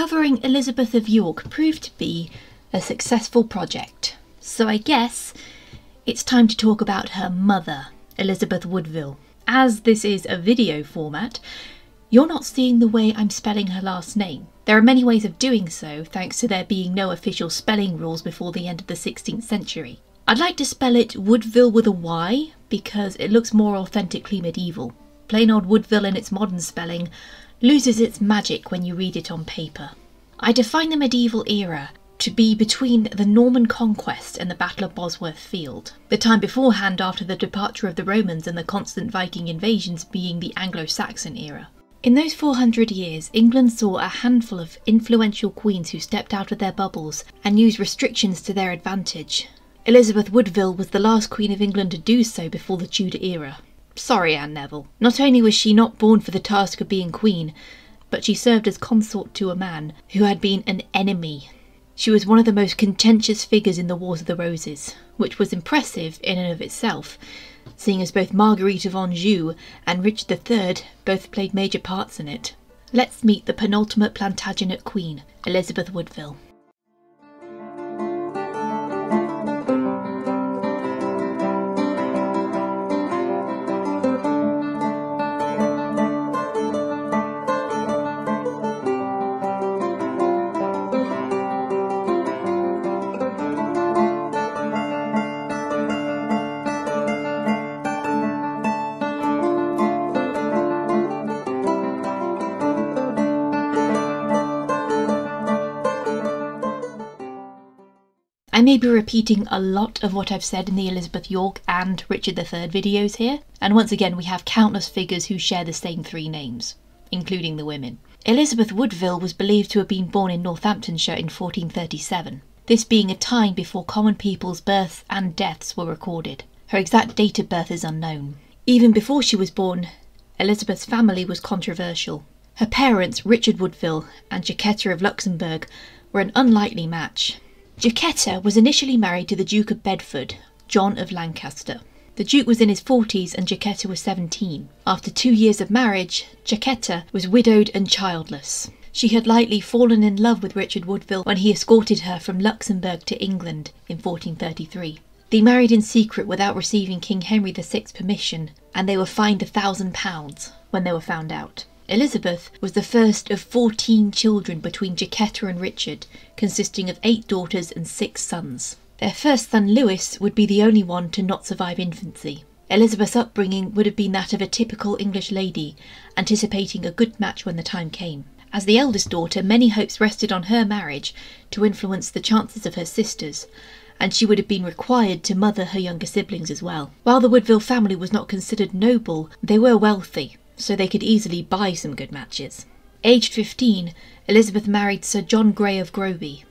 Recovering Elizabeth of York proved to be a successful project. So I guess it's time to talk about her mother, Elizabeth Woodville. As this is a video format, you're not seeing the way I'm spelling her last name. There are many ways of doing so, thanks to there being no official spelling rules before the end of the 16th century. I'd like to spell it Wydville with a Y because it looks more authentically medieval. Plain old Woodville in its modern spelling loses its magic when you read it on paper. I define the medieval era to be between the Norman conquest and the Battle of Bosworth Field, the time beforehand after the departure of the Romans and the constant Viking invasions being the Anglo Saxon era. In those 400 years, England saw a handful of influential queens who stepped out of their bubbles and used restrictions to their advantage. Elizabeth Woodville was the last Queen of England to do so before the Tudor era. Sorry, Anne Neville. Not only was she not born for the task of being Queen, but she served as consort to a man who had been an enemy she was one of the most contentious figures in the Wars of the Roses, which was impressive in and of itself, seeing as both Marguerite of Anjou and Richard III both played major parts in it. Let's meet the penultimate Plantagenet queen, Elizabeth Woodville. May be repeating a lot of what I've said in the Elizabeth York and Richard III videos here, and once again we have countless figures who share the same three names, including the women. Elizabeth Woodville was believed to have been born in Northamptonshire in 1437, this being a time before common people's births and deaths were recorded. Her exact date of birth is unknown. Even before she was born, Elizabeth's family was controversial. Her parents, Richard Woodville and Jacquetta of Luxembourg, were an unlikely match. Jacquetta was initially married to the Duke of Bedford, John of Lancaster. The Duke was in his 40s and Jacquetta was 17. After two years of marriage, Jacquetta was widowed and childless. She had lightly fallen in love with Richard Woodville when he escorted her from Luxembourg to England in 1433. They married in secret without receiving King Henry VI's permission, and they were fined a thousand pounds when they were found out. Elizabeth was the first of 14 children between Jacquetta and Richard, consisting of eight daughters and six sons. Their first son, Lewis would be the only one to not survive infancy. Elizabeth's upbringing would have been that of a typical English lady, anticipating a good match when the time came. As the eldest daughter, many hopes rested on her marriage to influence the chances of her sisters, and she would have been required to mother her younger siblings as well. While the Woodville family was not considered noble, they were wealthy, so they could easily buy some good matches. Aged 15, Elizabeth married Sir John Grey of Groby.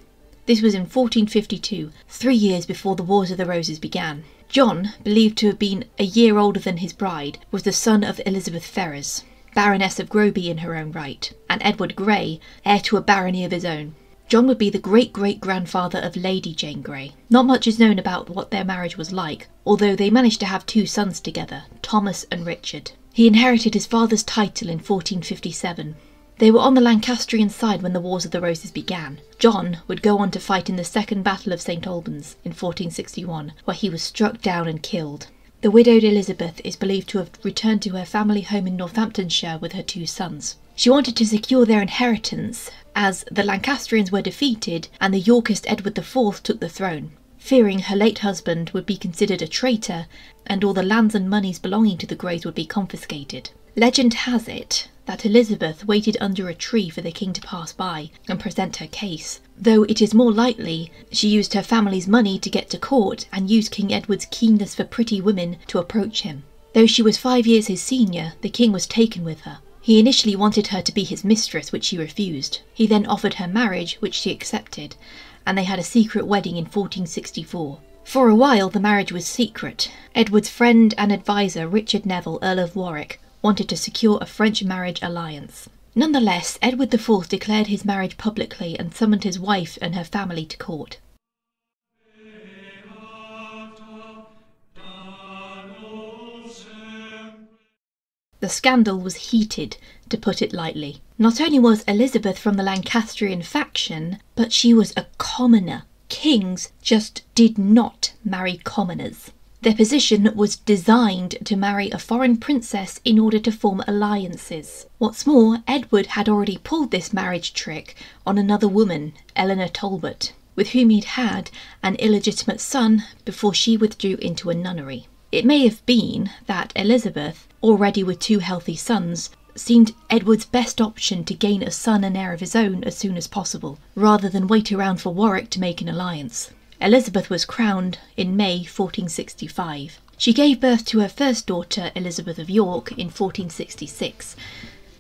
This was in 1452, three years before the Wars of the Roses began. John, believed to have been a year older than his bride, was the son of Elizabeth Ferrers, Baroness of Groby in her own right, and Edward Grey, heir to a barony of his own. John would be the great great grandfather of Lady Jane Grey. Not much is known about what their marriage was like, although they managed to have two sons together, Thomas and Richard. He inherited his father's title in 1457. They were on the Lancastrian side when the Wars of the Roses began. John would go on to fight in the Second Battle of St Albans in 1461, where he was struck down and killed. The widowed Elizabeth is believed to have returned to her family home in Northamptonshire with her two sons. She wanted to secure their inheritance, as the Lancastrians were defeated and the Yorkist Edward IV took the throne. Fearing her late husband would be considered a traitor and all the lands and monies belonging to the Greys would be confiscated. Legend has it that Elizabeth waited under a tree for the king to pass by and present her case, though it is more likely she used her family's money to get to court and used King Edward's keenness for pretty women to approach him. Though she was five years his senior, the king was taken with her. He initially wanted her to be his mistress, which she refused. He then offered her marriage, which she accepted, and they had a secret wedding in 1464. For a while, the marriage was secret. Edward's friend and adviser, Richard Neville, Earl of Warwick, wanted to secure a French marriage alliance. Nonetheless, Edward IV declared his marriage publicly and summoned his wife and her family to court. The scandal was heated, to put it lightly. Not only was Elizabeth from the Lancastrian faction, but she was a commoner. Kings just did not marry commoners. Their position was designed to marry a foreign princess in order to form alliances. What's more, Edward had already pulled this marriage trick on another woman, Eleanor Talbot, with whom he'd had an illegitimate son before she withdrew into a nunnery. It may have been that Elizabeth, already with two healthy sons, seemed Edward's best option to gain a son and heir of his own as soon as possible, rather than wait around for Warwick to make an alliance. Elizabeth was crowned in May 1465. She gave birth to her first daughter, Elizabeth of York, in 1466,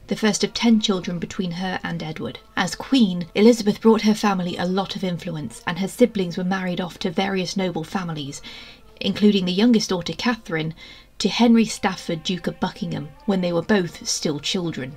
the first of ten children between her and Edward. As Queen, Elizabeth brought her family a lot of influence, and her siblings were married off to various noble families, including the youngest daughter, Catherine, to Henry Stafford, Duke of Buckingham, when they were both still children.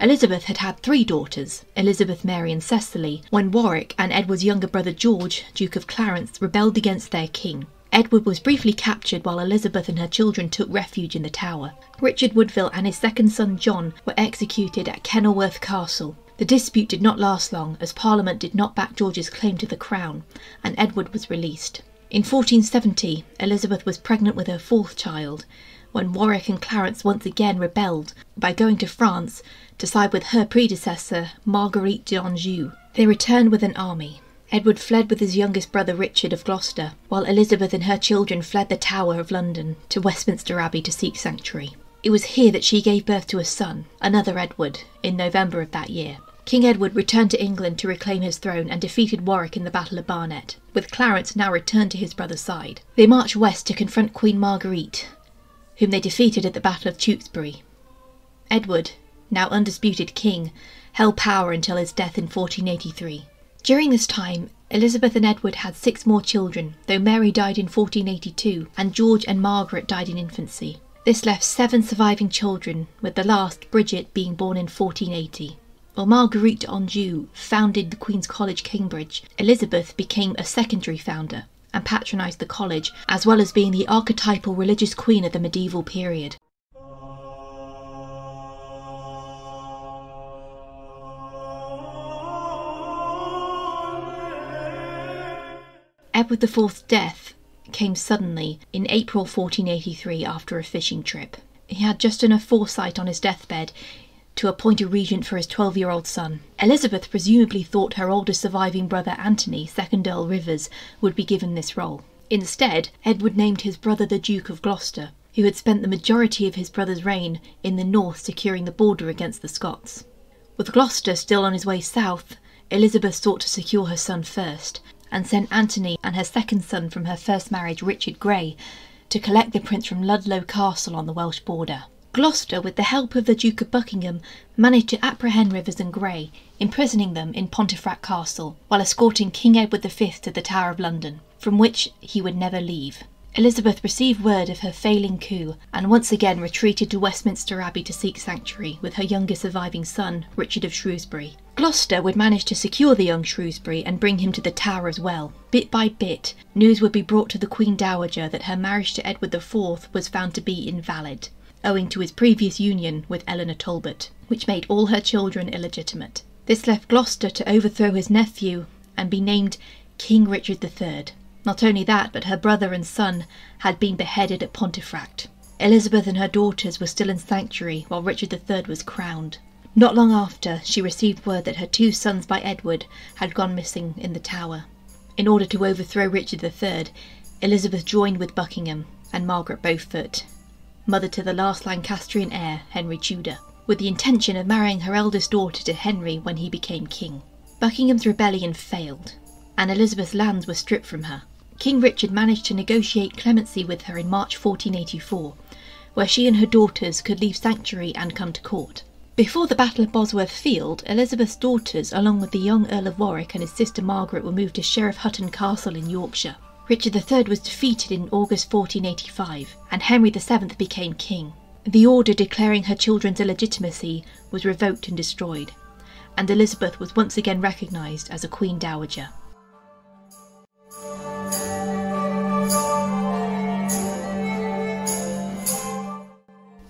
Elizabeth had had three daughters, Elizabeth, Mary, and Cecily, when Warwick and Edward's younger brother George, Duke of Clarence, rebelled against their king. Edward was briefly captured while Elizabeth and her children took refuge in the Tower. Richard Woodville and his second son John were executed at Kenilworth Castle. The dispute did not last long, as Parliament did not back George's claim to the crown, and Edward was released. In 1470, Elizabeth was pregnant with her fourth child, when Warwick and Clarence once again rebelled by going to France to side with her predecessor, Marguerite d'Anjou. They returned with an army. Edward fled with his youngest brother Richard of Gloucester, while Elizabeth and her children fled the Tower of London to Westminster Abbey to seek sanctuary. It was here that she gave birth to a son, another Edward, in November of that year. King Edward returned to England to reclaim his throne and defeated Warwick in the Battle of Barnet, with Clarence now returned to his brother's side. They marched west to confront Queen Marguerite, whom they defeated at the Battle of Tewkesbury. Edward, now undisputed king, held power until his death in 1483. During this time, Elizabeth and Edward had six more children, though Mary died in 1482 and George and Margaret died in infancy. This left seven surviving children, with the last, Bridget, being born in 1480. While Marguerite d'Anjou founded the Queen's College, Cambridge, Elizabeth became a secondary founder and patronised the college, as well as being the archetypal religious queen of the medieval period. Edward IV's death came suddenly in April 1483 after a fishing trip. He had just enough foresight on his deathbed to appoint a regent for his 12 year old son. Elizabeth presumably thought her oldest surviving brother Anthony, 2nd Earl Rivers, would be given this role. Instead, Edward named his brother the Duke of Gloucester, who had spent the majority of his brother's reign in the north securing the border against the Scots. With Gloucester still on his way south, Elizabeth sought to secure her son first, and sent Anthony and her second son from her first marriage, Richard Grey, to collect the prince from Ludlow Castle on the Welsh border. Gloucester, with the help of the Duke of Buckingham, managed to apprehend Rivers and Grey, imprisoning them in Pontefract Castle, while escorting King Edward V to the Tower of London, from which he would never leave. Elizabeth received word of her failing coup and once again retreated to Westminster Abbey to seek sanctuary with her youngest surviving son, Richard of Shrewsbury. Gloucester would manage to secure the young Shrewsbury and bring him to the Tower as well. Bit by bit, news would be brought to the Queen Dowager that her marriage to Edward IV was found to be invalid owing to his previous union with Eleanor Talbot, which made all her children illegitimate. This left Gloucester to overthrow his nephew and be named King Richard III. Not only that, but her brother and son had been beheaded at Pontefract. Elizabeth and her daughters were still in sanctuary while Richard III was crowned. Not long after, she received word that her two sons by Edward had gone missing in the Tower. In order to overthrow Richard III, Elizabeth joined with Buckingham and Margaret Beaufort mother to the last Lancastrian heir, Henry Tudor, with the intention of marrying her eldest daughter to Henry when he became king. Buckingham's rebellion failed, and Elizabeth's lands were stripped from her. King Richard managed to negotiate clemency with her in March 1484, where she and her daughters could leave sanctuary and come to court. Before the Battle of Bosworth Field, Elizabeth's daughters, along with the young Earl of Warwick and his sister Margaret, were moved to Sheriff Hutton Castle in Yorkshire. Richard III was defeated in August 1485, and Henry VII became king. The order declaring her children's illegitimacy was revoked and destroyed, and Elizabeth was once again recognised as a Queen Dowager.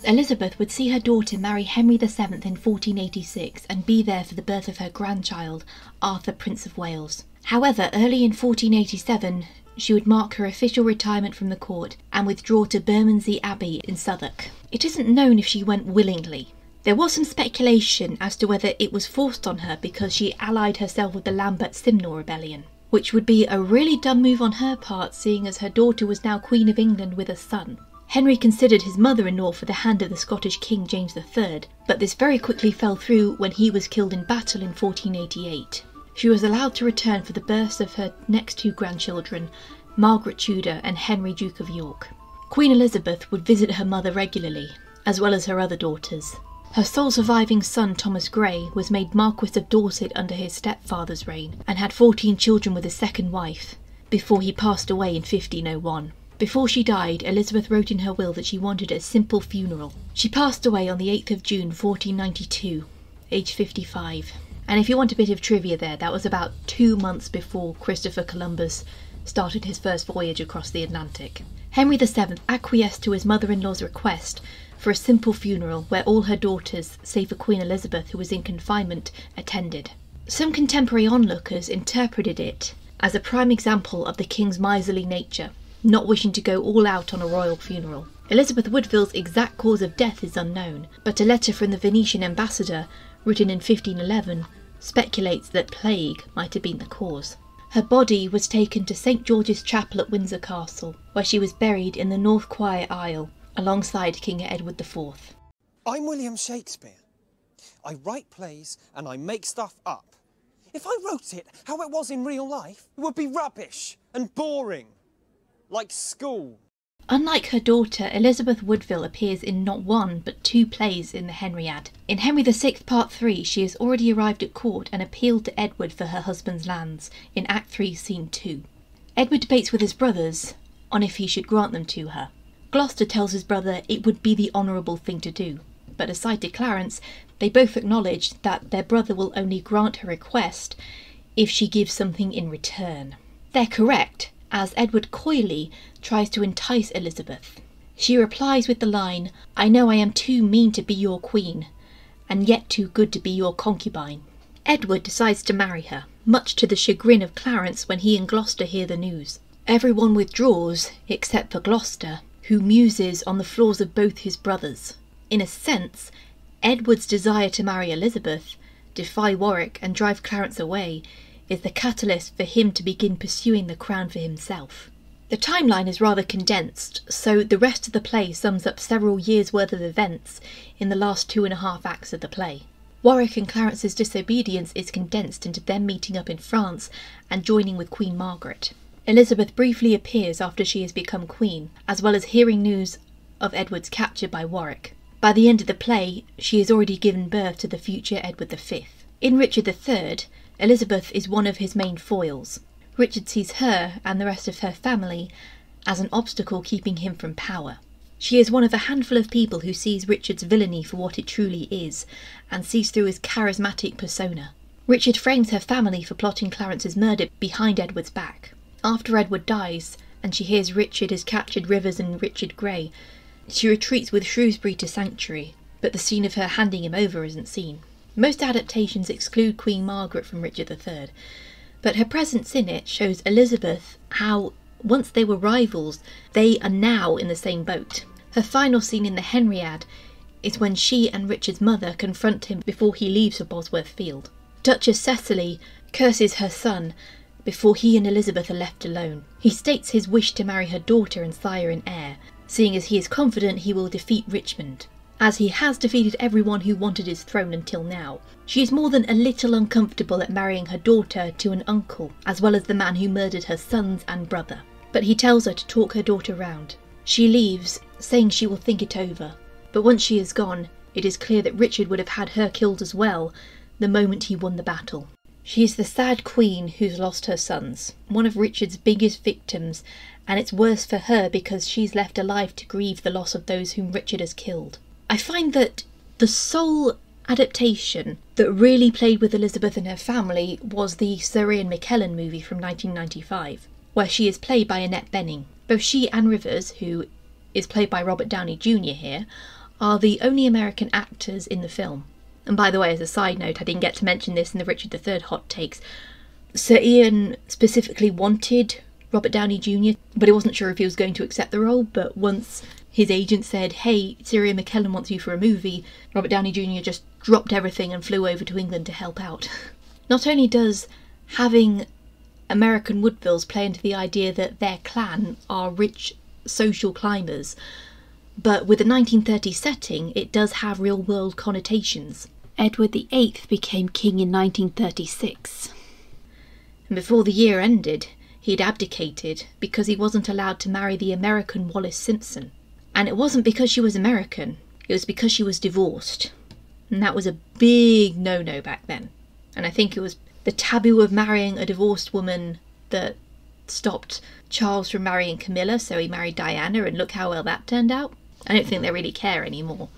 Elizabeth would see her daughter marry Henry VII in 1486 and be there for the birth of her grandchild, Arthur, Prince of Wales. However, early in 1487, she would mark her official retirement from the court and withdraw to Bermondsey Abbey in Southwark. It isn't known if she went willingly. There was some speculation as to whether it was forced on her because she allied herself with the Lambert Simnel rebellion, which would be a really dumb move on her part seeing as her daughter was now Queen of England with a son. Henry considered his mother in law for the hand of the Scottish King James III, but this very quickly fell through when he was killed in battle in 1488. She was allowed to return for the births of her next two grandchildren, Margaret Tudor and Henry, Duke of York. Queen Elizabeth would visit her mother regularly, as well as her other daughters. Her sole surviving son, Thomas Grey, was made Marquis of Dorset under his stepfather's reign and had 14 children with his second wife, before he passed away in 1501. Before she died, Elizabeth wrote in her will that she wanted a simple funeral. She passed away on the 8th of June 1492, aged 55. And if you want a bit of trivia there, that was about two months before Christopher Columbus started his first voyage across the Atlantic. Henry VII acquiesced to his mother in law's request for a simple funeral where all her daughters, save for Queen Elizabeth, who was in confinement, attended. Some contemporary onlookers interpreted it as a prime example of the king's miserly nature not wishing to go all out on a royal funeral. Elizabeth Woodville's exact cause of death is unknown, but a letter from the Venetian ambassador, written in 1511, speculates that plague might have been the cause. Her body was taken to St George's Chapel at Windsor Castle, where she was buried in the North Choir aisle, alongside King Edward IV. I'm William Shakespeare. I write plays and I make stuff up. If I wrote it how it was in real life, it would be rubbish and boring like school. Unlike her daughter, Elizabeth Woodville appears in not one but two plays in the Henriade. In Henry VI Part 3, she has already arrived at court and appealed to Edward for her husband's lands in Act 3, Scene 2. Edward debates with his brothers on if he should grant them to her. Gloucester tells his brother it would be the honourable thing to do, but aside to Clarence, they both acknowledge that their brother will only grant her request if she gives something in return. They're correct, as Edward coyly tries to entice Elizabeth. She replies with the line, I know I am too mean to be your queen, and yet too good to be your concubine. Edward decides to marry her, much to the chagrin of Clarence when he and Gloucester hear the news. Everyone withdraws except for Gloucester, who muses on the flaws of both his brothers. In a sense, Edward's desire to marry Elizabeth, defy Warwick, and drive Clarence away is the catalyst for him to begin pursuing the crown for himself. The timeline is rather condensed, so the rest of the play sums up several years' worth of events in the last two and a half acts of the play. Warwick and Clarence's disobedience is condensed into them meeting up in France and joining with Queen Margaret. Elizabeth briefly appears after she has become queen, as well as hearing news of Edward's capture by Warwick. By the end of the play, she has already given birth to the future Edward V. In Richard III, Elizabeth is one of his main foils. Richard sees her and the rest of her family as an obstacle keeping him from power. She is one of a handful of people who sees Richard's villainy for what it truly is and sees through his charismatic persona. Richard frames her family for plotting Clarence's murder behind Edward's back. After Edward dies, and she hears Richard has captured Rivers and Richard Grey, she retreats with Shrewsbury to Sanctuary, but the scene of her handing him over isn't seen. Most adaptations exclude Queen Margaret from Richard III, but her presence in it shows Elizabeth how, once they were rivals, they are now in the same boat. Her final scene in the Henriade is when she and Richard's mother confront him before he leaves for Bosworth Field. Duchess Cecily curses her son before he and Elizabeth are left alone. He states his wish to marry her daughter and sire and heir, seeing as he is confident he will defeat Richmond as he has defeated everyone who wanted his throne until now. She is more than a little uncomfortable at marrying her daughter to an uncle, as well as the man who murdered her sons and brother. But he tells her to talk her daughter round. She leaves, saying she will think it over. But once she is gone, it is clear that Richard would have had her killed as well the moment he won the battle. She is the sad queen who's lost her sons, one of Richard's biggest victims, and it's worse for her because she's left alive to grieve the loss of those whom Richard has killed. I find that the sole adaptation that really played with Elizabeth and her family was the Sir Ian McKellen movie from 1995, where she is played by Annette Bening. Both she and Rivers, who is played by Robert Downey Jr. here, are the only American actors in the film. And by the way, as a side note, I didn't get to mention this in the Richard III hot takes. Sir Ian specifically wanted Robert Downey Jr., but he wasn't sure if he was going to accept the role. But once his agent said, Hey, Sir Ian McKellen wants you for a movie, Robert Downey Jr. just dropped everything and flew over to England to help out. Not only does having American Woodvilles play into the idea that their clan are rich social climbers, but with a 1930 setting, it does have real world connotations. Edward VIII became king in 1936. And before the year ended, he'd abdicated because he wasn't allowed to marry the American Wallis Simpson. And it wasn't because she was American, it was because she was divorced. And that was a big no no back then. And I think it was the taboo of marrying a divorced woman that stopped Charles from marrying Camilla, so he married Diana, and look how well that turned out. I don't think they really care anymore.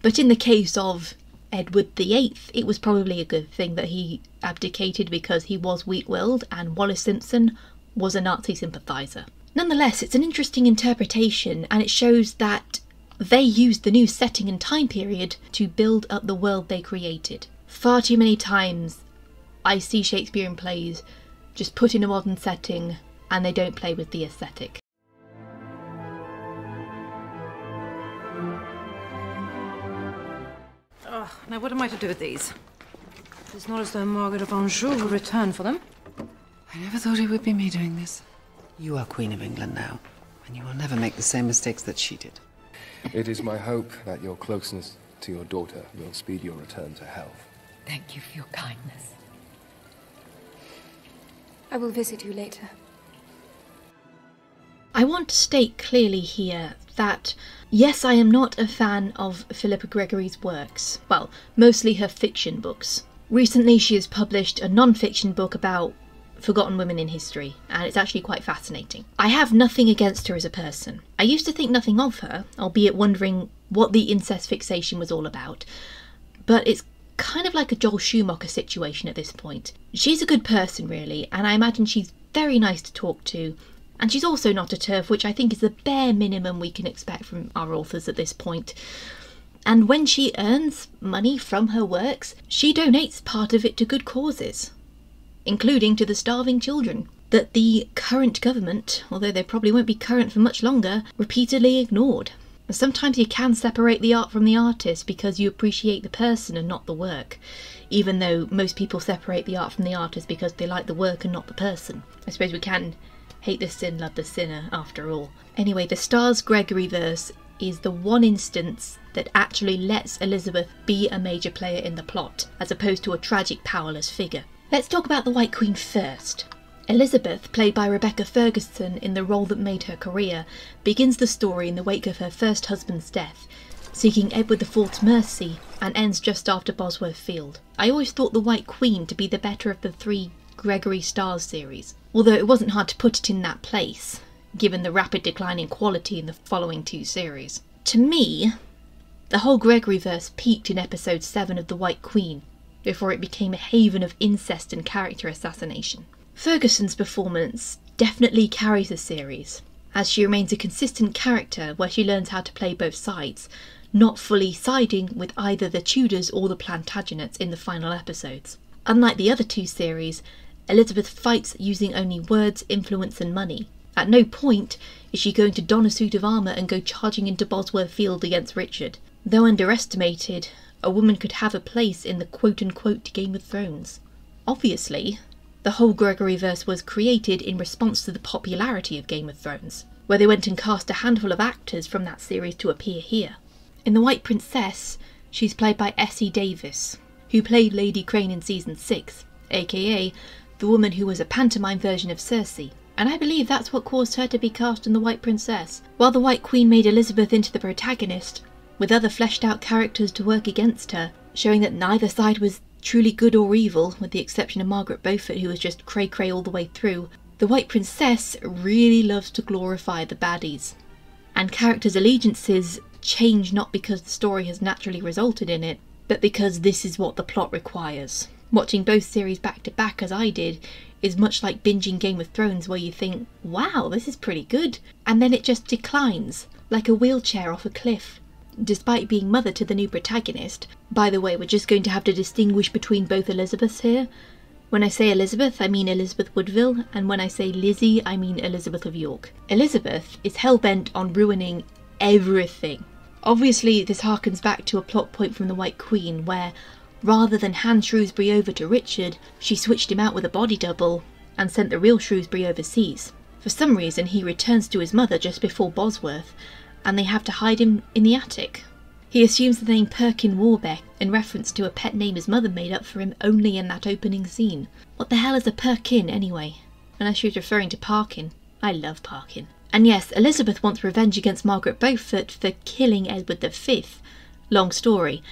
But in the case of Edward VIII, it was probably a good thing that he abdicated because he was weak willed and Wallis Simpson was a Nazi sympathiser. Nonetheless, it's an interesting interpretation and it shows that they used the new setting and time period to build up the world they created. Far too many times I see Shakespearean plays just put in a modern setting and they don't play with the aesthetic. Oh, now what am I to do with these? It's not as though Margaret of Anjou will return for them. I never thought it would be me doing this. You are Queen of England now, and you will never make the same mistakes that she did. It is my hope that your closeness to your daughter will speed your return to health. Thank you for your kindness. I will visit you later. I want to state clearly here that yes, I am not a fan of Philippa Gregory's works. Well, mostly her fiction books. Recently, she has published a non fiction book about forgotten women in history, and it's actually quite fascinating. I have nothing against her as a person. I used to think nothing of her, albeit wondering what the incest fixation was all about, but it's kind of like a Joel Schumacher situation at this point. She's a good person, really, and I imagine she's very nice to talk to, and she's also not a TERF, which I think is the bare minimum we can expect from our authors at this point. And when she earns money from her works, she donates part of it to good causes, including to the starving children that the current government, although they probably won't be current for much longer, repeatedly ignored. Sometimes you can separate the art from the artist because you appreciate the person and not the work, even though most people separate the art from the artist because they like the work and not the person. I suppose we can hate the sin, love the sinner, after all. Anyway, the Starz Gregory verse is the one instance that actually lets Elizabeth be a major player in the plot, as opposed to a tragic, powerless figure. Let's talk about the White Queen first. Elizabeth, played by Rebecca Ferguson in the role that made her career, begins the story in the wake of her first husband's death, seeking Edward IV's mercy, and ends just after Bosworth Field. I always thought the White Queen to be the better of the three Gregory Starz series, although it wasn't hard to put it in that place, given the rapid decline in quality in the following two series. To me, the whole Gregory verse peaked in episode 7 of The White Queen, before it became a haven of incest and character assassination. Ferguson's performance definitely carries the series, as she remains a consistent character where she learns how to play both sides, not fully siding with either the Tudors or the Plantagenets in the final episodes. Unlike the other two series, Elizabeth fights using only words, influence, and money. At no point is she going to don a suit of armour and go charging into Bosworth Field against Richard. Though underestimated, a woman could have a place in the quote unquote Game of Thrones. Obviously, the whole Gregory verse was created in response to the popularity of Game of Thrones, where they went and cast a handful of actors from that series to appear here. In The White Princess, she's played by Essie Davis, who played Lady Crane in season 6, aka the woman who was a pantomime version of Cersei, and I believe that's what caused her to be cast in The White Princess. While The White Queen made Elizabeth into the protagonist, with other fleshed out characters to work against her, showing that neither side was truly good or evil, with the exception of Margaret Beaufort, who was just cray cray all the way through. The White Princess really loves to glorify the baddies. And characters' allegiances change not because the story has naturally resulted in it, but because this is what the plot requires. Watching both series back to back as I did is much like binging Game of Thrones where you think, wow, this is pretty good, and then it just declines, like a wheelchair off a cliff. Despite being mother to the new protagonist, by the way, we're just going to have to distinguish between both Elizabeths here. When I say Elizabeth, I mean Elizabeth Woodville, and when I say Lizzie, I mean Elizabeth of York. Elizabeth is hell bent on ruining everything. Obviously, this harkens back to a plot point from The White Queen, where rather than hand Shrewsbury over to Richard, she switched him out with a body double and sent the real Shrewsbury overseas. For some reason, he returns to his mother just before Bosworth, and they have to hide him in the attic. He assumes the name Perkin Warbeck in reference to a pet name his mother made up for him only in that opening scene. What the hell is a Perkin anyway? Unless she was referring to Parkin. I love Parkin. And yes, Elizabeth wants revenge against Margaret Beaufort for killing Edward V. Long story.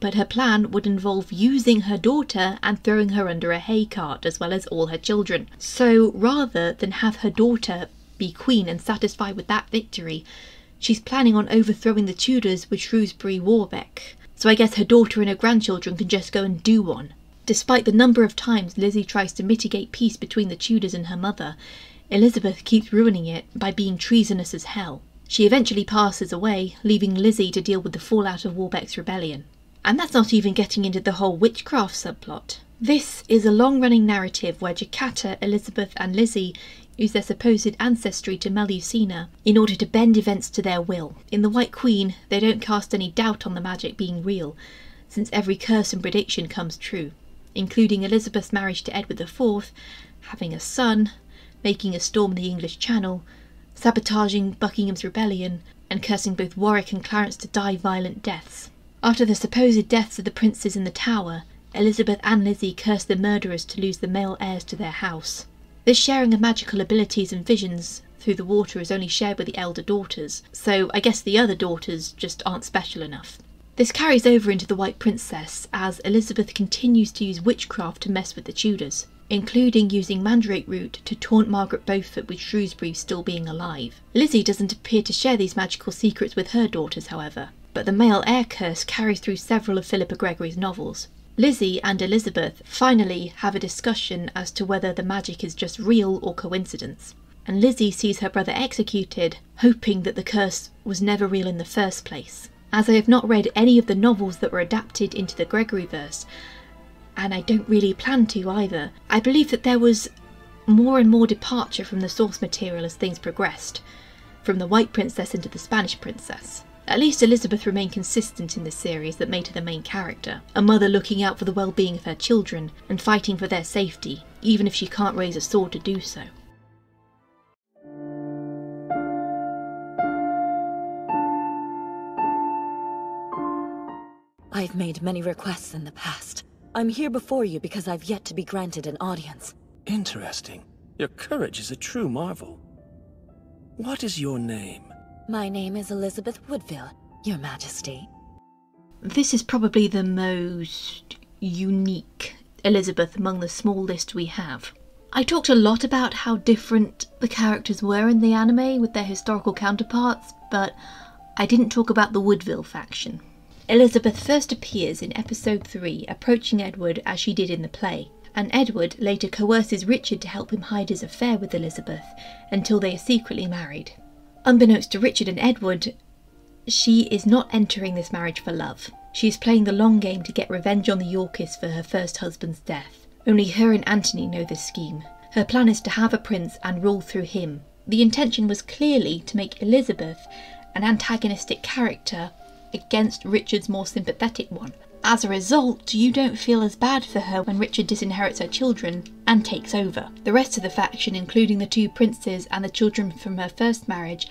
But her plan would involve using her daughter and throwing her under a hay cart, as well as all her children. So rather than have her daughter be queen and satisfied with that victory, she's planning on overthrowing the Tudors with Shrewsbury Warbeck. So I guess her daughter and her grandchildren can just go and do one. Despite the number of times Lizzie tries to mitigate peace between the Tudors and her mother, Elizabeth keeps ruining it by being treasonous as hell. She eventually passes away, leaving Lizzie to deal with the fallout of Warbeck's rebellion. And that's not even getting into the whole witchcraft subplot. This is a long running narrative where Jacquetta, Elizabeth, and Lizzie use their supposed ancestry to Melusina in order to bend events to their will. In The White Queen, they don't cast any doubt on the magic being real, since every curse and prediction comes true, including Elizabeth's marriage to Edward IV, having a son, making a storm in the English Channel, sabotaging Buckingham's rebellion, and cursing both Warwick and Clarence to die violent deaths. After the supposed deaths of the princes in the Tower, Elizabeth and Lizzie curse the murderers to lose the male heirs to their house. This sharing of magical abilities and visions through the water is only shared with the elder daughters, so I guess the other daughters just aren't special enough. This carries over into The White Princess as Elizabeth continues to use witchcraft to mess with the Tudors including using mandrake root to taunt Margaret Beaufort with Shrewsbury still being alive. Lizzie doesn't appear to share these magical secrets with her daughters, however, but the male heir curse carries through several of Philippa Gregory's novels. Lizzie and Elizabeth finally have a discussion as to whether the magic is just real or coincidence. And Lizzie sees her brother executed, hoping that the curse was never real in the first place. As I have not read any of the novels that were adapted into the Gregory verse, and I don't really plan to either. I believe that there was more and more departure from the source material as things progressed, from the White Princess into the Spanish Princess. At least Elizabeth remained consistent in this series that made her the main character, a mother looking out for the well being of her children and fighting for their safety, even if she can't raise a sword to do so. I've made many requests in the past. I'm here before you because I've yet to be granted an audience. Interesting. Your courage is a true marvel. What is your name? My name is Elizabeth Woodville, Your Majesty. This is probably the most unique Elizabeth among the small list we have. I talked a lot about how different the characters were in the anime with their historical counterparts, but I didn't talk about the Woodville faction. Elizabeth first appears in episode 3, approaching Edward as she did in the play, and Edward later coerces Richard to help him hide his affair with Elizabeth until they are secretly married. Unbeknownst to Richard and Edward, she is not entering this marriage for love. She is playing the long game to get revenge on the Yorkists for her first husband's death. Only her and Antony know this scheme. Her plan is to have a prince and rule through him. The intention was clearly to make Elizabeth an antagonistic character against Richard's more sympathetic one. As a result, you don't feel as bad for her when Richard disinherits her children and takes over. The rest of the faction, including the two princes and the children from her first marriage,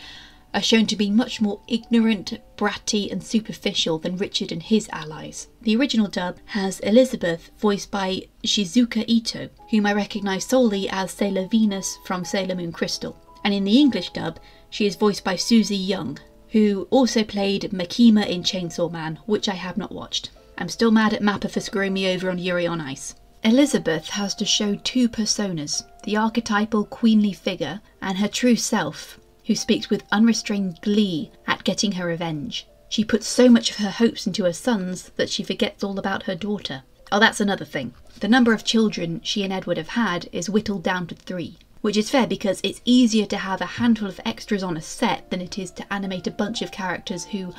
are shown to be much more ignorant, bratty, and superficial than Richard and his allies. The original dub has Elizabeth, voiced by Shizuka Ito, whom I recognise solely as Sailor Venus from Sailor Moon Crystal, and in the English dub, she is voiced by Suzie Yeung, who also played Makima in Chainsaw Man, which I have not watched. I'm still mad at Mappa for screwing me over on Yuri on Ice. Elizabeth has to show two personas the archetypal queenly figure and her true self, who speaks with unrestrained glee at getting her revenge. She puts so much of her hopes into her sons that she forgets all about her daughter. Oh, that's another thing. The number of children she and Edward have had is whittled down to three which is fair because it's easier to have a handful of extras on a set than it is to animate a bunch of characters who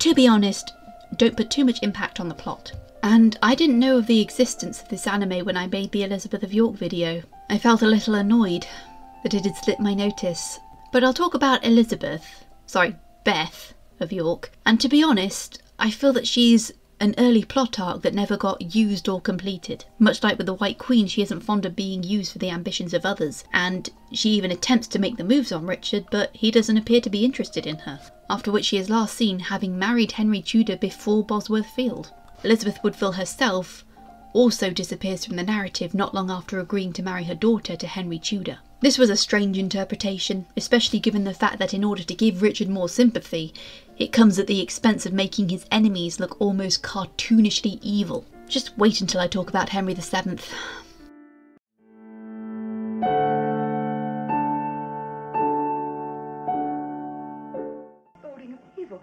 To be honest, don't put too much impact on the plot. And I didn't know of the existence of this anime when I made the Elizabeth of York video. I felt a little annoyed that it had slipped my notice. But I'll talk about Elizabeth, sorry, Beth of York, and to be honest, I feel that she's an early plot arc that never got used or completed. Much like with the White Queen, she isn't fond of being used for the ambitions of others, and she even attempts to make the moves on Richard, but he doesn't appear to be interested in her. After which she is last seen having married Henry Tudor before Bosworth Field. Elizabeth Woodville herself also disappears from the narrative not long after agreeing to marry her daughter to Henry Tudor. This was a strange interpretation, especially given the fact that in order to give Richard more sympathy, it comes at the expense of making his enemies look almost cartoonishly evil. Just wait until I talk about Henry VII. Boding of evil.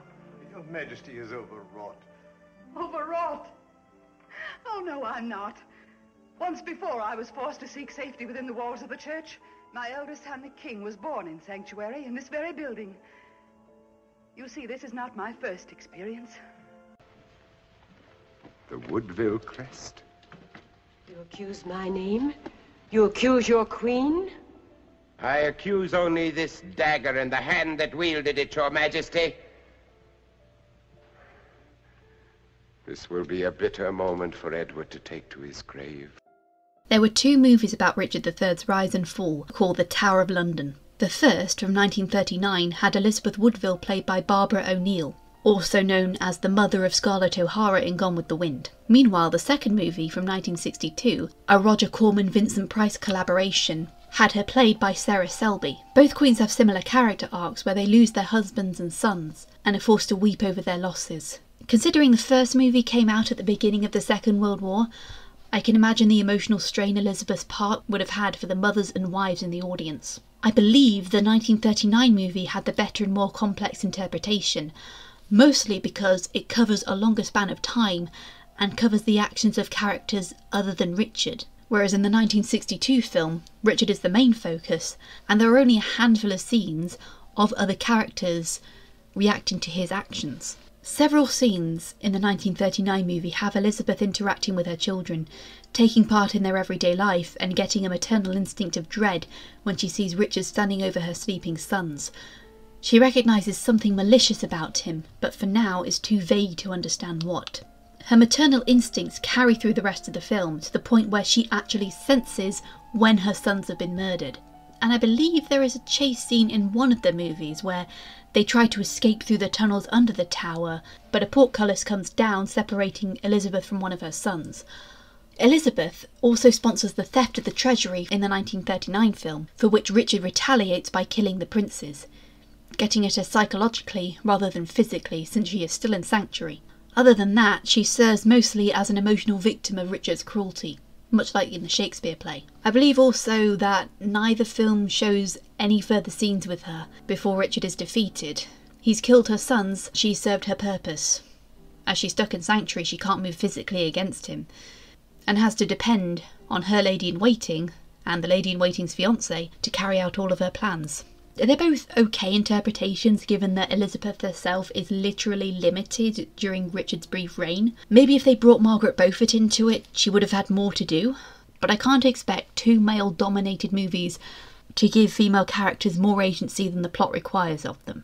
Your Majesty is overwrought. Overwrought. Oh, no, I'm not. Once before, I was forced to seek safety within the walls of the church. My eldest son, the king, was born in sanctuary in this very building. You see, this is not my first experience. The Woodville crest? You accuse my name? You accuse your queen? I accuse only this dagger and the hand that wielded it, Your Majesty. This will be a bitter moment for Edward to take to his grave. There were two movies about Richard III's rise and fall called The Tower of London. The first, from 1939, had Elizabeth Woodville played by Barbara O'Neill, also known as the mother of Scarlett O'Hara in Gone with the Wind. Meanwhile, the second movie, from 1962, a Roger Corman Vincent Price collaboration, had her played by Sarah Selby. Both queens have similar character arcs where they lose their husbands and sons and are forced to weep over their losses. Considering the first movie came out at the beginning of the Second World War, I can imagine the emotional strain Elizabeth's part would have had for the mothers and wives in the audience. I believe the 1939 movie had the better and more complex interpretation, mostly because it covers a longer span of time and covers the actions of characters other than Richard. Whereas in the 1962 film, Richard is the main focus, and there are only a handful of scenes of other characters reacting to his actions. Several scenes in the 1939 movie have Elizabeth interacting with her children, taking part in their everyday life and getting a maternal instinct of dread when she sees Richard standing over her sleeping sons. She recognises something malicious about him, but for now is too vague to understand what. Her maternal instincts carry through the rest of the film to the point where she actually senses when her sons have been murdered. And I believe there is a chase scene in one of the movies where they try to escape through the tunnels under the tower, but a portcullis comes down, separating Elizabeth from one of her sons. Elizabeth also sponsors the theft of the treasury in the 1939 film, for which Richard retaliates by killing the princes, getting at her psychologically rather than physically since she is still in sanctuary. Other than that, she serves mostly as an emotional victim of Richard's cruelty, much like in the Shakespeare play. I believe also that neither film shows any further scenes with her before Richard is defeated. He's killed her sons, she's served her purpose. As she's stuck in sanctuary, she can't move physically against him, and has to depend on her lady in waiting and the lady in waiting's fiance to carry out all of her plans. They're both okay interpretations given that Elizabeth herself is literally limited during Richard's brief reign. Maybe if they brought Margaret Beaufort into it, she would have had more to do. But I can't expect two male dominated movies to give female characters more agency than the plot requires of them.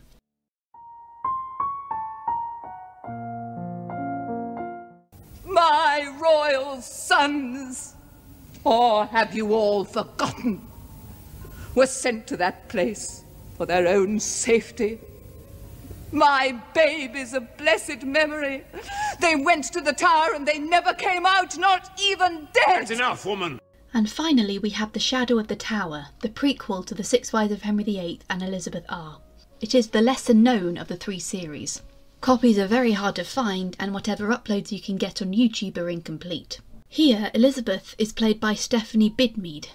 Royal sons, or have you all forgotten, were sent to that place for their own safety. My babies of blessed memory. They went to the tower and they never came out, not even dead. That's enough, woman. And finally, we have The Shadow of the Tower, the prequel to The Six Wives of Henry VIII and Elizabeth R. It is the lesser known of the three series. Copies are very hard to find, and whatever uploads you can get on YouTube are incomplete. Here, Elizabeth is played by Stephanie Bidmead.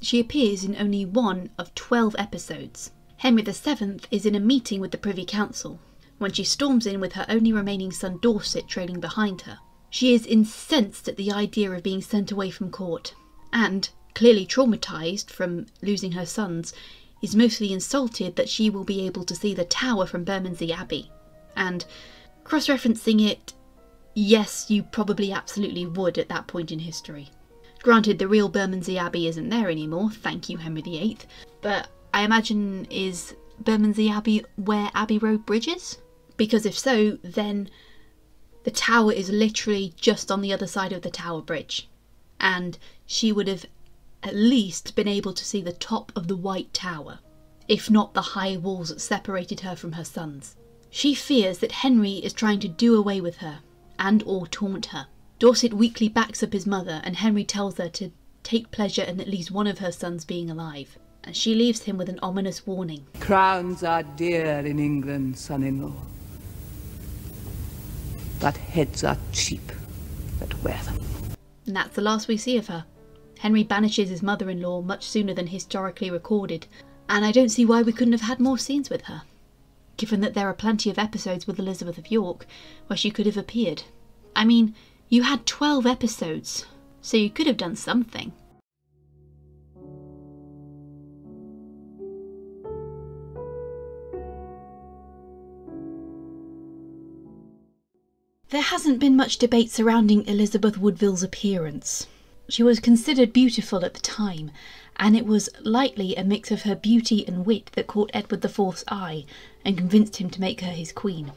She appears in only one of 12 episodes. Henry VII is in a meeting with the Privy Council when she storms in with her only remaining son Dorset trailing behind her. She is incensed at the idea of being sent away from court, and, clearly traumatised from losing her sons, is mostly insulted that she will be able to see the tower from Bermondsey Abbey. And Cross referencing it, yes, you probably absolutely would at that point in history. Granted, the real Bermondsey Abbey isn't there anymore, thank you, Henry VIII, but I imagine is Bermondsey Abbey where Abbey Road Bridge is? Because if so, then the tower is literally just on the other side of the Tower Bridge, and she would have at least been able to see the top of the White Tower, if not the high walls that separated her from her sons. She fears that Henry is trying to do away with her and or taunt her. Dorset weakly backs up his mother and Henry tells her to take pleasure in at least one of her sons being alive. And she leaves him with an ominous warning. Crowns are dear in England, son-in-law. But heads are cheap that wear them. And that's the last we see of her. Henry banishes his mother-in-law much sooner than historically recorded, and I don't see why we couldn't have had more scenes with her, given that there are plenty of episodes with Elizabeth of York where she could have appeared. I mean, you had 12 episodes, so you could have done something. There hasn't been much debate surrounding Elizabeth Woodville's appearance. She was considered beautiful at the time, and it was likely a mix of her beauty and wit that caught Edward IV's eye and convinced him to make her his queen.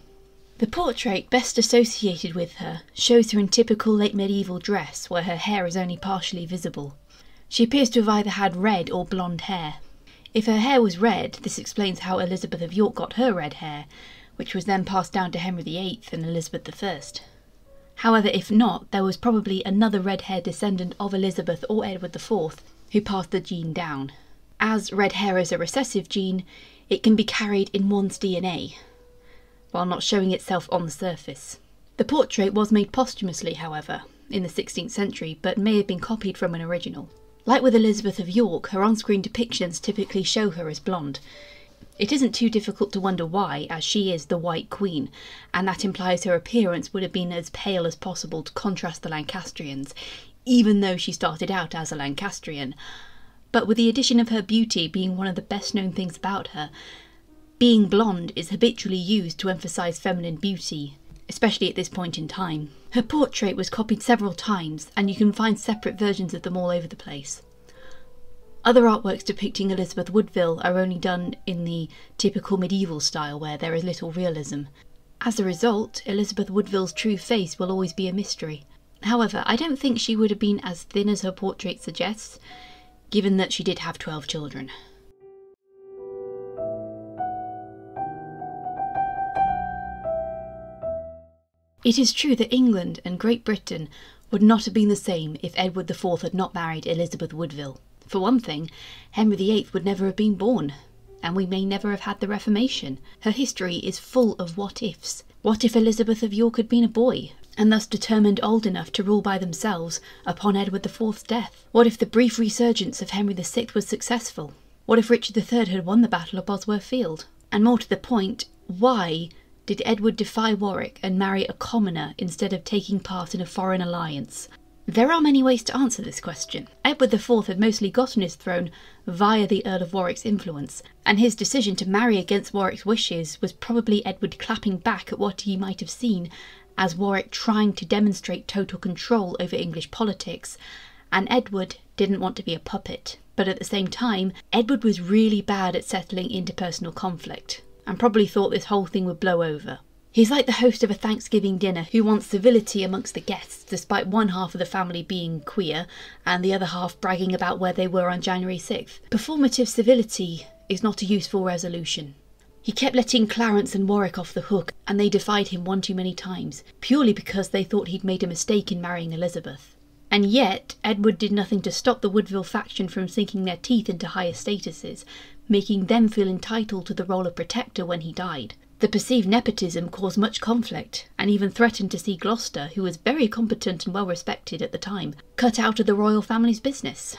The portrait best associated with her shows her in typical late medieval dress where her hair is only partially visible. She appears to have either had red or blonde hair. If her hair was red, this explains how Elizabeth of York got her red hair, which was then passed down to Henry VIII and Elizabeth I. However, if not, there was probably another red-haired descendant of Elizabeth or Edward IV who passed the gene down. As red hair is a recessive gene, it can be carried in one's DNA, while not showing itself on the surface. The portrait was made posthumously, however, in the 16th century, but may have been copied from an original. Like with Elizabeth of York, her on-screen depictions typically show her as blonde, it isn't too difficult to wonder why, as she is the White Queen, and that implies her appearance would have been as pale as possible to contrast the Lancastrians, even though she started out as a Lancastrian. But with the addition of her beauty being one of the best known things about her, being blonde is habitually used to emphasise feminine beauty, especially at this point in time. Her portrait was copied several times, and you can find separate versions of them all over the place. Other artworks depicting Elizabeth Woodville are only done in the typical medieval style where there is little realism. As a result, Elizabeth Woodville's true face will always be a mystery. However, I don't think she would have been as thin as her portrait suggests, given that she did have 12 children. It is true that England and Great Britain would not have been the same if Edward IV had not married Elizabeth Woodville. For one thing, Henry VIII would never have been born, and we may never have had the Reformation. Her history is full of what ifs. What if Elizabeth of York had been a boy, and thus determined old enough to rule by themselves upon Edward IV's death? What if the brief resurgence of Henry VI was successful? What if Richard III had won the Battle of Bosworth Field? And more to the point, why did Edward defy Warwick and marry a commoner instead of taking part in a foreign alliance? There are many ways to answer this question. Edward IV had mostly gotten his throne via the Earl of Warwick's influence, and his decision to marry against Warwick's wishes was probably Edward clapping back at what he might have seen as Warwick trying to demonstrate total control over English politics, and Edward didn't want to be a puppet. But at the same time, Edward was really bad at settling interpersonal conflict, and probably thought this whole thing would blow over. He's like the host of a Thanksgiving dinner who wants civility amongst the guests, despite one half of the family being queer and the other half bragging about where they were on January 6th. Performative civility is not a useful resolution. He kept letting Clarence and Warwick off the hook, and they defied him one too many times, purely because they thought he'd made a mistake in marrying Elizabeth. And yet, Edward did nothing to stop the Woodville faction from sinking their teeth into higher statuses, making them feel entitled to the role of protector when he died. The perceived nepotism caused much conflict, and even threatened to see Gloucester, who was very competent and well respected at the time, cut out of the royal family's business.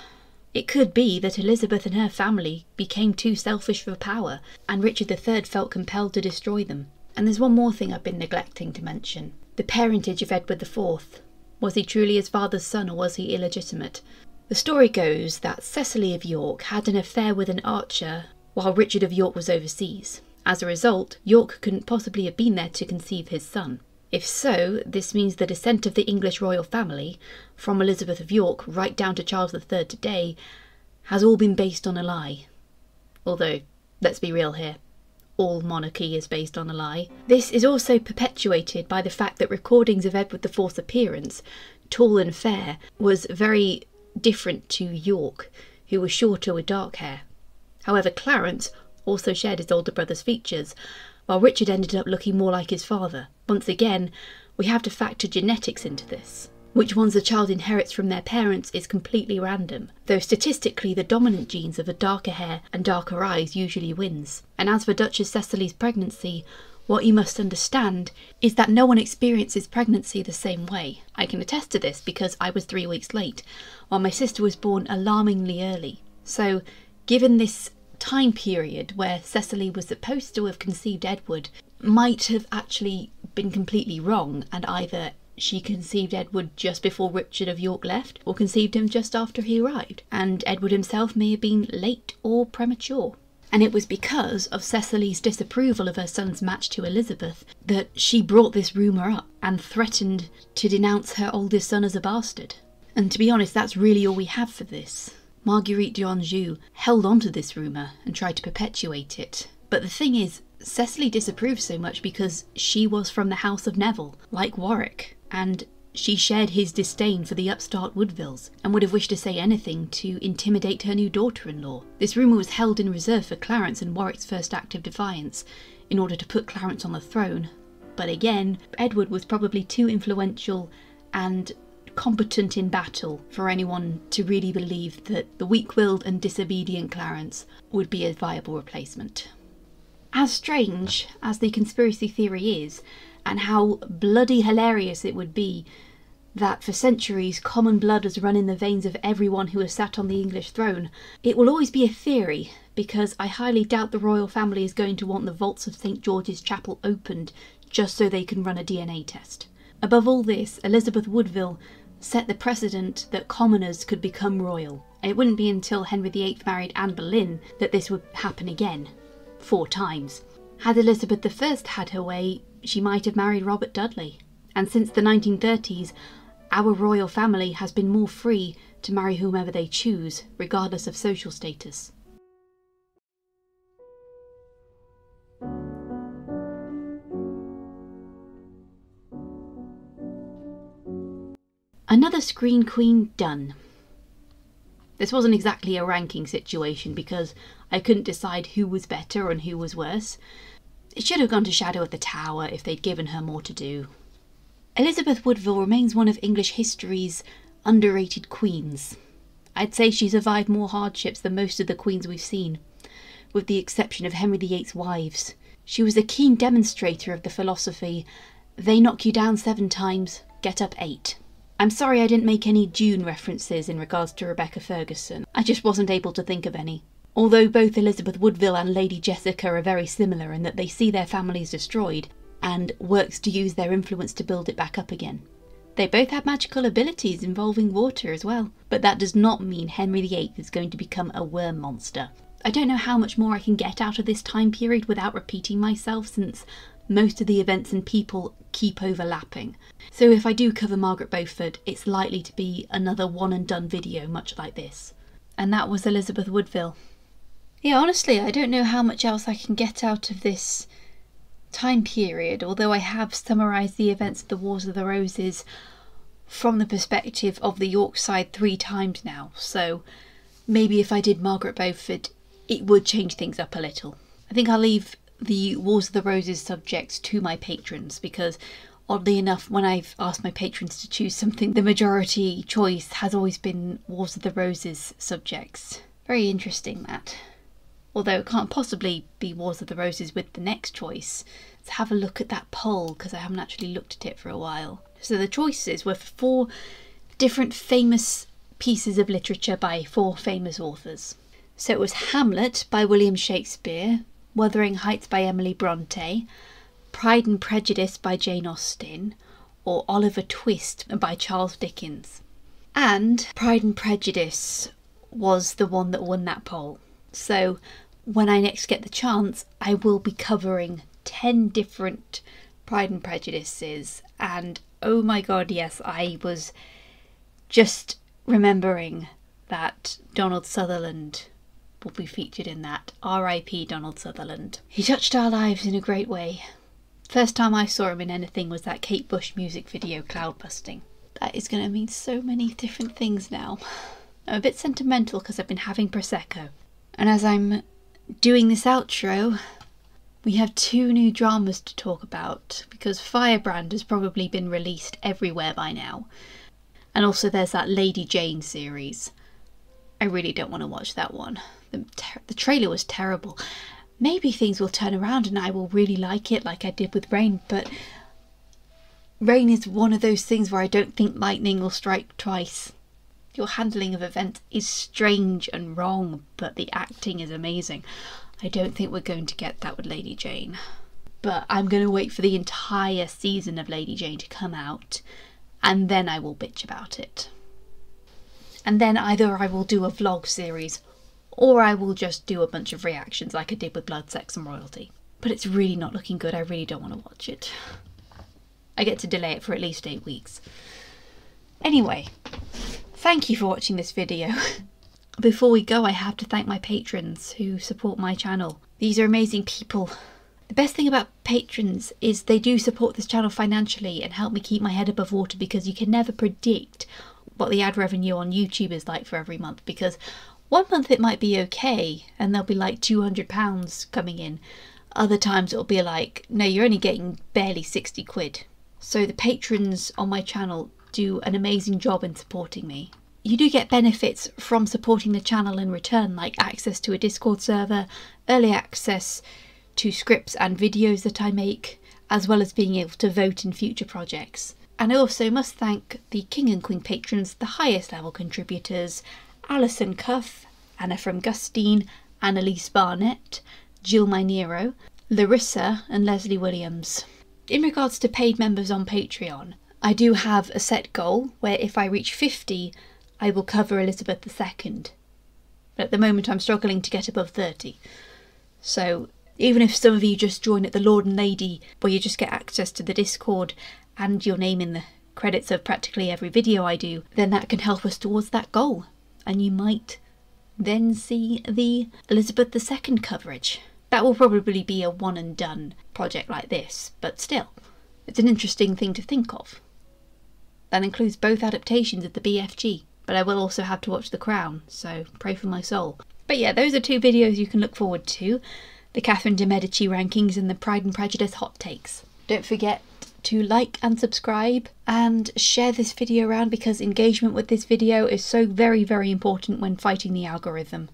It could be that Elizabeth and her family became too selfish for power, and Richard III felt compelled to destroy them. And there's one more thing I've been neglecting to mention the parentage of Edward IV. Was he truly his father's son, or was he illegitimate? The story goes that Cecily of York had an affair with an archer while Richard of York was overseas As a result, York couldn't possibly have been there to conceive his son. If so, this means the descent of the English royal family, from Elizabeth of York right down to Charles III today, has all been based on a lie. Although, let's be real here, all monarchy is based on a lie. This is also perpetuated by the fact that recordings of Edward IV's appearance, tall and fair, was very different to York, who was shorter with dark hair. However, Clarence also shared his older brother's features, while Richard ended up looking more like his father. Once again, we have to factor genetics into this. Which ones a child inherits from their parents is completely random, though statistically the dominant genes of a darker hair and darker eyes usually wins. And as for Duchess Cecily's pregnancy, what you must understand is that no one experiences pregnancy the same way. I can attest to this because I was three weeks late, while my sister was born alarmingly early. So, given this time period where Cecily was supposed to have conceived Edward might have actually been completely wrong, and either she conceived Edward just before Richard of York left, or conceived him just after he arrived, and Edward himself may have been late or premature. And it was because of Cecily's disapproval of her son's match to Elizabeth that she brought this rumour up and threatened to denounce her oldest son as a bastard. And to be honest, that's really all we have for this. Marguerite d'Anjou held on to this rumour and tried to perpetuate it. But the thing is, Cecily disapproved so much because she was from the House of Neville, like Warwick, and she shared his disdain for the upstart Woodvilles and would have wished to say anything to intimidate her new daughter in law. This rumour was held in reserve for Clarence and Warwick's first act of defiance, in order to put Clarence on the throne. But again, Edward was probably too influential and competent in battle for anyone to really believe that the weak willed and disobedient Clarence would be a viable replacement. As strange as the conspiracy theory is, and how bloody hilarious it would be that for centuries common blood has run in the veins of everyone who has sat on the English throne, it will always be a theory because I highly doubt the royal family is going to want the vaults of St George's Chapel opened just so they can run a DNA test. Above all this, Elizabeth Woodville set the precedent that commoners could become royal. It wouldn't be until Henry VIII married Anne Boleyn that this would happen again. Four times. Had Elizabeth I had her way, she might have married Robert Dudley. And since the 1930s, our royal family has been more free to marry whomever they choose, regardless of social status. Another Screen Queen done. This wasn't exactly a ranking situation because I couldn't decide who was better and who was worse. It should have gone to Shadow of the Tower if they'd given her more to do. Elizabeth Woodville remains one of English history's underrated queens. I'd say she survived more hardships than most of the queens we've seen, with the exception of Henry VIII's wives. She was a keen demonstrator of the philosophy they knock you down seven times, get up eight. I'm sorry I didn't make any Dune references in regards to Rebecca Ferguson. I just wasn't able to think of any. Although both Elizabeth Woodville and Lady Jessica are very similar in that they see their families destroyed and works to use their influence to build it back up again. They both have magical abilities involving water as well, but that does not mean Henry VIII is going to become a worm monster. I don't know how much more I can get out of this time period without repeating myself since most of the events and people keep overlapping. So if I do cover Margaret Beaufort, it's likely to be another one and done video much like this. And that was Elizabeth Woodville. Yeah, honestly, I don't know how much else I can get out of this time period, although I have summarised the events of the Wars of the Roses from the perspective of the York side three times now, so maybe if I did Margaret Beaufort, it would change things up a little. I think I'll leave the Wars of the Roses subjects to my patrons because oddly enough, when I've asked my patrons to choose something, the majority choice has always been Wars of the Roses subjects. Very interesting that. Although it can't possibly be Wars of the Roses with the next choice. Let's have a look at that poll because I haven't actually looked at it for a while. So the choices were for four different famous pieces of literature by four famous authors. So it was Hamlet by William Shakespeare, Wuthering Heights by Emily Bronte, Pride and Prejudice by Jane Austen, or Oliver Twist by Charles Dickens. And Pride and Prejudice was the one that won that poll. So when I next get the chance, I will be covering 10 different Pride and Prejudices. And oh my god, yes, I was just remembering that Donald Sutherland will be featured in that. R.I.P. Donald Sutherland. He touched our lives in a great way. First time I saw him in anything was that Kate Bush music video, Cloudbusting. That is going to mean so many different things now. I'm a bit sentimental because I've been having Prosecco. And as I'm doing this outro, we have two new dramas to talk about because Firebrand has probably been released everywhere by now. And also there's that Lady Jane series. I really don't want to watch that one. The, trailer was terrible. Maybe things will turn around and I will really like it like I did with Reign, but Reign is one of those things where I don't think lightning will strike twice. Your handling of events is strange and wrong, but the acting is amazing. I don't think we're going to get that with Lady Jane. But I'm going to wait for the entire season of Lady Jane to come out, and then I will bitch about it. And then either I will do a vlog series, or I will just do a bunch of reactions like I did with Blood, Sex and Royalty. But it's really not looking good, I really don't want to watch it. I get to delay it for at least 8 weeks. Anyway, thank you for watching this video. Before we go, I have to thank my patrons who support my channel. These are amazing people. The best thing about patrons is they do support this channel financially and help me keep my head above water because you can never predict what the ad revenue on YouTube is like for every month because one month it might be okay and there'll be like £200 coming in. Other times it'll be like, no, you're only getting barely 60 quid. So the patrons on my channel do an amazing job in supporting me you do get benefits from supporting the channel in return, like access to a Discord server, early access to scripts and videos that I make, as well as being able to vote in future projects. And I also must thank the King and Queen patrons, the highest level contributors Alison Cuff, Anna from Gustine, Annalise Barnett, Jill Minero, Larissa, and Leslie Williams. In regards to paid members on Patreon, I do have a set goal where if I reach 50, I will cover Elizabeth II. But at the moment I'm struggling to get above 30. So even if some of you just join at the Lord and Lady, where you just get access to the Discord and your name in the credits of practically every video I do, then that can help us towards that goal. And you might then see the Elizabeth II coverage. That will probably be a one and done project like this, but still, it's an interesting thing to think of. That includes both adaptations of the BFG but I will also have to watch The Crown, so pray for my soul. But yeah, those are two videos you can look forward to the Catherine de' Medici rankings and the Pride and Prejudice hot takes. Don't forget to like and subscribe and share this video around because engagement with this video is so very very important when fighting the algorithm.